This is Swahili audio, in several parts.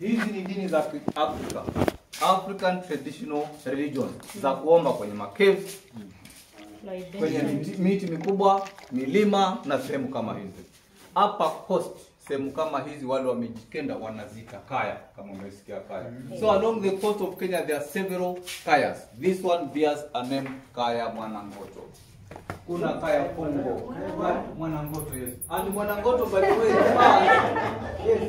hizi ni dini za Afrika, African traditional religion za kuomba kwenye macaves, kwenye miti, mikubwa, milima na sehemu kama hizi. Hapa coast sehemu kama hizi wale wamejikenda wanazita kaya kama umesikia kaya. So along the coast of Kenya there are several kayas. This one bears a name Kaya Mwanangoto. Kuna Kaya Kongo. Mwanangoto yes. And Mwanangoto by the way refers yes.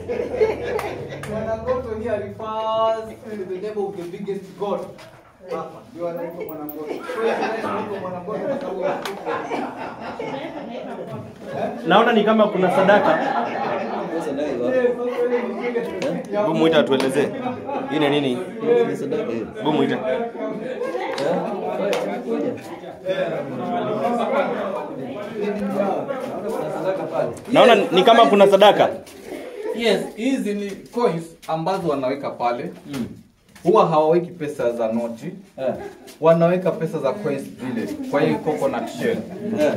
Mwanangoto here refers to the name of the biggest god. Hapa ndio anaitwa Mwanangoto. So yes, anaitwa Mwanangoto kwa sababu Naona ni kama kuna sadaka. Bumuita muita atuelezee. Hii ni nini? Bumuita muita. Naona ni kama kuna sadaka. Yes, hizi ni coins ambazo wanaweka pale. Huwa hawaweki pesa za noti. Wanaweka pesa za coins zile kwa hiyo coconut shell.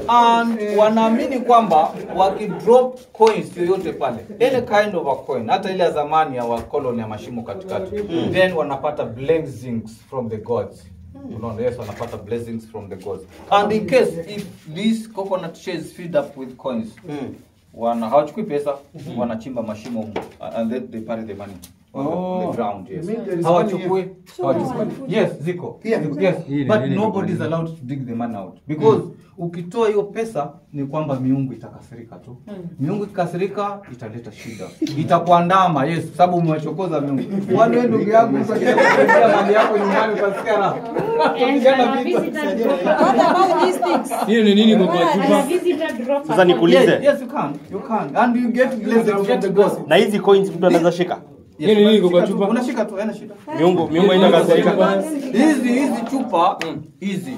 And wanaamini kwamba wakidrop coins yoyote pale, any kind of a coin, hata ile ya zamani ya wakoloni ya mashimo katikati, mm. then wanapata blessings from the gods. Unaona, yes, anapata blessings from the gods. And in case if these coconut shells filled up with coins, wana hawachukui pesa wanachimba mashimo and then they bury the money on the, ground yes. Hawachukui hawachukui yes ziko. Ziko, yes. But nobody is allowed to dig the money out. Because ukitoa hiyo pesa ni kwamba miungu itakasirika tu. Miungu ikikasirika italeta shida. Itakuandama yes sababu umewachokoza miungu. Wani wewe ndugu yangu mali yako nyumbani raha? Hiyo ni nini kwa kwa chupa? Sasa Yes, nikuulize. yes you can. You can. And you get blessed from the gods Na hizi coins mtu anaweza shika? Nini kwa kwa Unashika tu, chupa? unashika tu haina shida. Miungu miungu kazi. hizi hizi chupa hizi.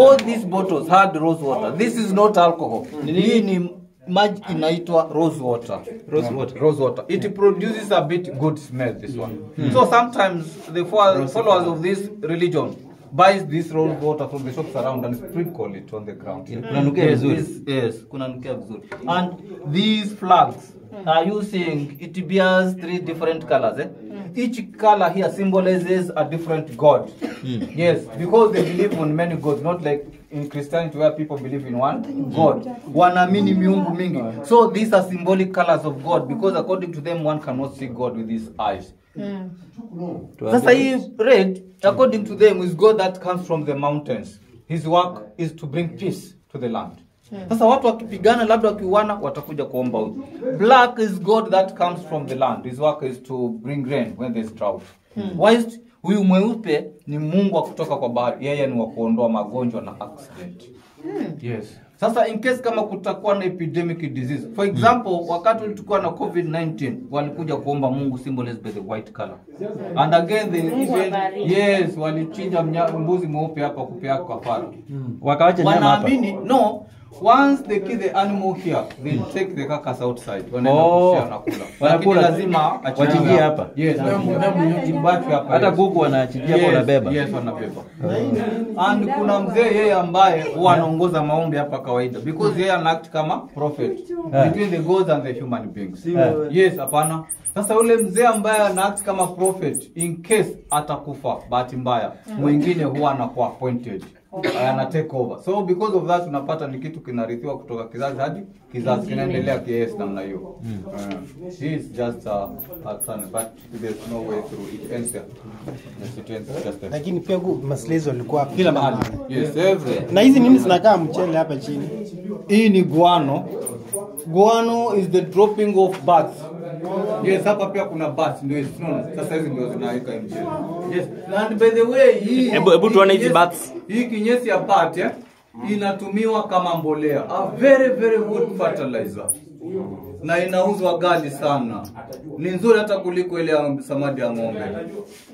All these bottles had rose water. This is not alcohol. Hii ni maji inaitwa rose water. Rose water. Rose water. It produces a bit good smell this one. So sometimes the followers of this religion buys this rose water from the shops around and sprinkle it on the ground kunanukia Yes, vizuri. this- yes kunanukia vizuri and these flags are using it bears three different colors eh? Each color here symbolizes a different god. Mm. yes because they believe on many gods not like in christianity where people believe in one god. Wanaamini miungu mingi. So these are symbolic colors of god because according to them one cannot see god with his eyes. Mm. sasa hii red according to them is god that comes from the mountains. His work is to bring peace to the land sasa watu wakipigana labda wakiuana watakuja kuomba huyu black is god that comes from the land. His work is to bring rain when there's drought. Hmm. whilst huyu mweupe ni mungu wa kutoka kwa bahari. Yeye ni wa kuondoa magonjwa na accident. Hmm. yes. Sasa in case kama kutakuwa na epidemic disease for example wakati tulikuwa na covid-19 walikuja kuomba mungu symbolized by the white color. And again the even, yes walichinja mbuzi mweupe hapa kupea kafara Wakawacha nyama hapa. wanaamini no once they kill the animal here they take the carcass outside. Wanaenda Oh. kushare na kula. Wanakula. lazima Wachinjie hapa. yes. Ibaki hapa Hata kuku wanachinjia hapo Yes, wanabeba. yes wanabeba. And kuna mzee yeye ambaye huwa anaongoza maombi hapa kawaida. Because yeye ana act kama prophet. Between the gods and the human beings. Yes hapana. Sasa ule mzee ambaye ana act kama prophet in case atakufa bahati mbaya mwingine huwa anakuwa appointed ana take over so because of that unapata ni kitu kinarithiwa kutoka kizazi hadi kizazi kinaendelea kies namna hiyo. Uh, he is just a, a son but there's no way through. It ends there. Lakini pia maslezo walikuwa kila mahali. Yes everywhere. Na hizi nini zinakaa mchele hapa chini? Hii ni guano. Guano is the dropping of bats yes hapa pia kuna bus ndio hizo tunaona sasa hizi ndio zinaweka nje. yes and by the way hii Hebu- hebu tuone hizi bus. bats. hii kinyesi ya bat eh, inatumiwa kama mbolea a very very good fertilizer na inauzwa gali sana ni nzuri hata kuliko ile ya samadi ya ng'ombe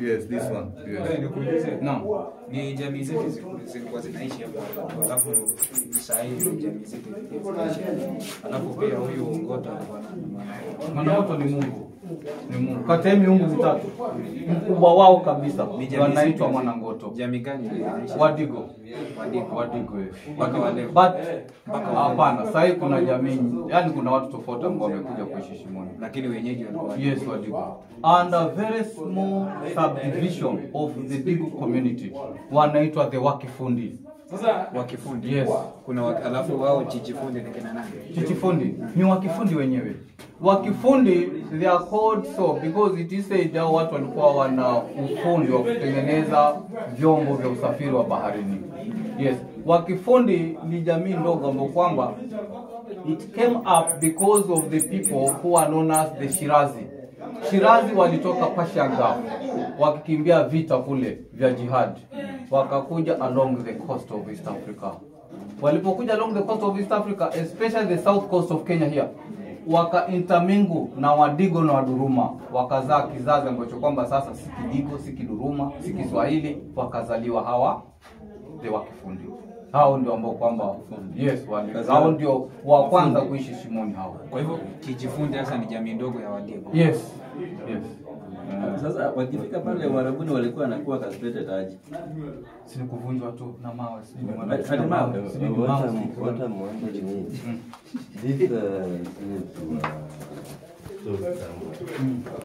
yes this one yes. Naam. ni jamii zetu zilikuwa zinaishi hapo alafu hii jamii zetu zinaishi alafu pia huyu ngota maana na- Mwanangoto ni Mungu. Ni Mungu. Kati ya miungu mitatu. Mkubwa wao kabisa wanaitwa? Mwanangoto. jamii gani Wadigo. Wadigo. Wadigo. Mpaka wa leo. But hapana, sasa kuna jamii, yani kuna watu tofauti ambao wamekuja kuishi Shimoni. lakini wenyeji walikuwa Yes, Wadigo. And a very small subdivision of the Digo community wanaitwa the Wakifundi. Sasa wakifundi Yes. kuna wak- alafu wao chichifundi ni kina nani Chichifundi ni Wakifundi wenyewe. Wakifundi they are called so because it is said hao watu walikuwa wana ufundi wa kutengeneza vyombo vya usafiri wa baharini. Yes, Wakifundi ni jamii ndogo ambayo kwamba it came up because of the people who are known as the Shirazi. Shirazi walitoka Gulf wakikimbia vita kule vya jihad, wakakuja along the coast of East Africa. Walipokuja along the coast of East Africa, especially the south coast of Kenya here, waka intermingle na Wadigo na Waduruma, wakazaa kizazi ambacho kwamba sasa si Kidigo, si Kiduruma, si Kiswahili, wakazaliwa hawa the Wakifundi. Hao ndio ambao kwamba yes, hao ndio wa kwanza kuishi Shimoni hao. kwa hivyo Kijifunde sasa ni jamii ndogo ya wadigo Yes, yes. Sasa wakifika pale Warabuni walikuwa wanakuwa kaspete taji. Si ni kuvunjwa tu na mawe, si ni Hadi- hadi mawe. si ni mawe, si what ni- I'm wondering is, these uh, were sold somewhere.